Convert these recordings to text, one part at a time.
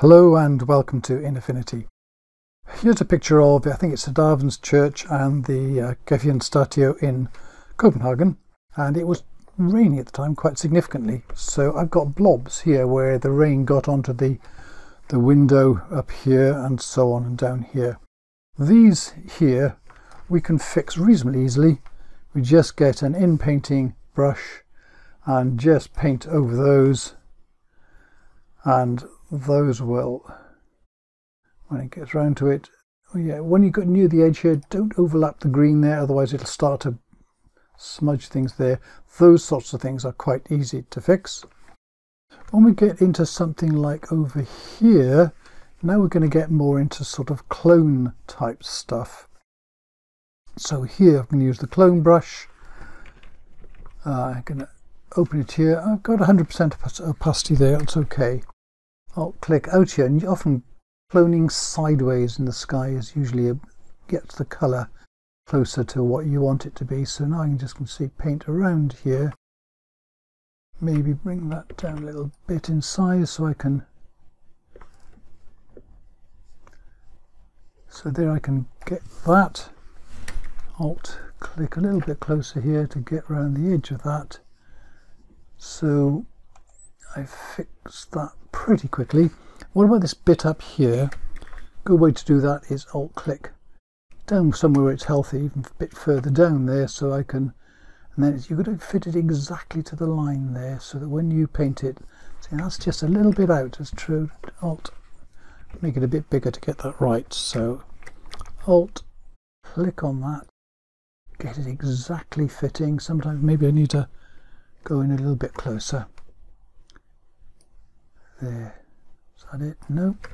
Hello and welcome to InAffinity. Here's a picture of, I think it's St Alban's Church and the uh, Gefion Statue in Copenhagen and it was raining at the time quite significantly so I've got blobs here where the rain got onto the the window up here and so on and down here. These here we can fix reasonably easily. We just get an in-painting brush and just paint over those and those will when it gets round to it oh yeah when you get near the edge here don't overlap the green there otherwise it'll start to smudge things there. Those sorts of things are quite easy to fix. When we get into something like over here now we're going to get more into sort of clone type stuff. So here I'm going to use the clone brush. Uh, I'm going to open it here. I've got 100% opacity there it's okay. I'll click out here and often cloning sideways in the sky is usually a, gets the color closer to what you want it to be. So now I can just see paint around here. Maybe bring that down a little bit in size so I can so there I can get that. Alt click a little bit closer here to get around the edge of that so I fixed that pretty quickly. What about this bit up here? Good way to do that is alt click down somewhere where it's healthy, even a bit further down there so I can and then you've got to fit it exactly to the line there so that when you paint it see that's just a little bit out as true alt make it a bit bigger to get that right so alt click on that get it exactly fitting sometimes maybe I need to go in a little bit closer there. Is that it? Nope.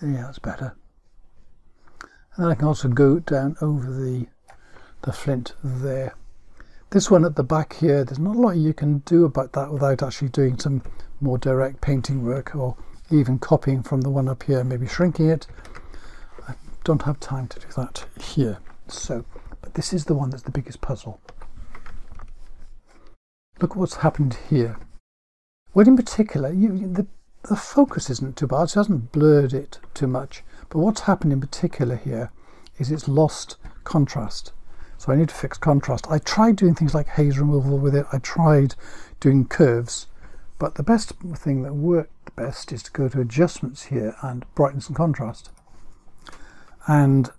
Yeah, that's better. And I can also go down over the the flint there. This one at the back here, there's not a lot you can do about that without actually doing some more direct painting work or even copying from the one up here, maybe shrinking it I don't have time to do that here. So, but this is the one that's the biggest puzzle. Look what's happened here. Well, in particular, you, the, the focus isn't too bad, it hasn't blurred it too much. But what's happened in particular here is it's lost contrast. So I need to fix contrast. I tried doing things like haze removal with it. I tried doing curves. But the best thing that worked the best is to go to adjustments here and brightness and contrast. And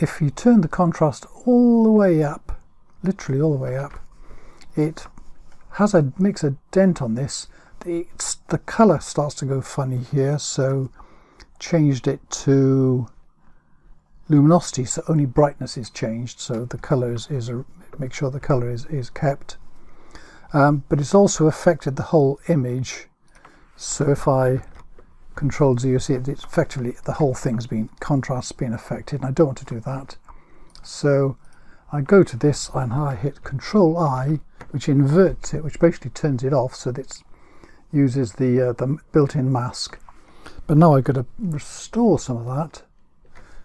if you turn the contrast all the way up literally all the way up it has a makes a dent on this. The, the color starts to go funny here so changed it to luminosity so only brightness is changed. So the color is, is a, make sure the color is, is kept um, but it's also affected the whole image so if I control Z, you see it, it's effectively the whole thing's been contrast's been affected and I don't want to do that. So I go to this and I hit control I which inverts it, which basically turns it off so that it uses the, uh, the built-in mask. But now I've got to restore some of that.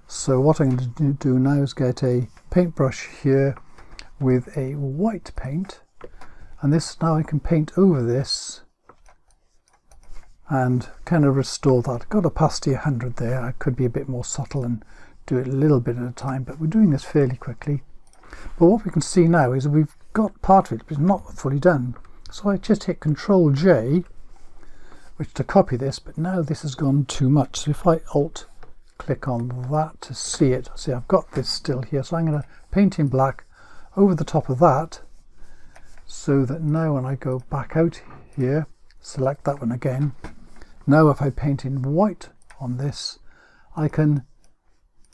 So what I'm going to do now is get a paintbrush here with a white paint and this now I can paint over this and kind of restore that. Got opacity 100 there. I could be a bit more subtle and do it a little bit at a time, but we're doing this fairly quickly. But what we can see now is we've got part of it, but it's not fully done. So I just hit Control J, which to copy this, but now this has gone too much. So if I Alt click on that to see it, see I've got this still here. So I'm going to paint in black over the top of that, so that now when I go back out here, select that one again, now if I paint in white on this, I can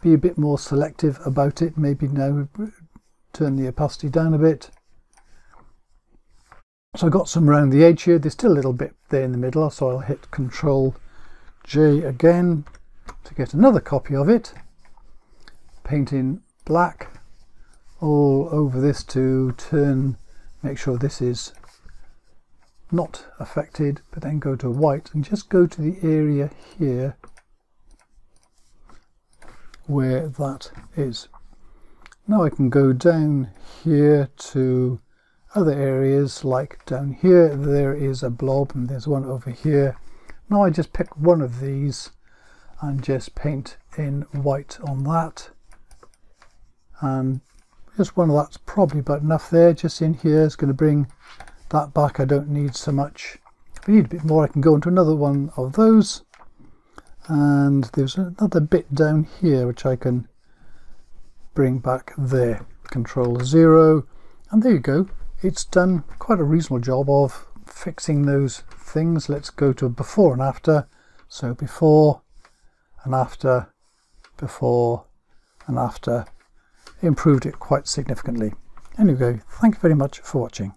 be a bit more selective about it. Maybe now turn the opacity down a bit. So I've got some around the edge here. There's still a little bit there in the middle, so I'll hit Control J again to get another copy of it. Paint in black all over this to turn, make sure this is not affected, but then go to white and just go to the area here where that is. Now I can go down here to other areas like down here there is a blob and there's one over here. Now I just pick one of these and just paint in white on that and just one of that's probably about enough there just in here. Is going to bring that back. I don't need so much. If I need a bit more I can go into another one of those. And there's another bit down here which I can bring back there. Control zero. And there you go. It's done quite a reasonable job of fixing those things. Let's go to before and after. So before and after before and after improved it quite significantly. Anyway thank you very much for watching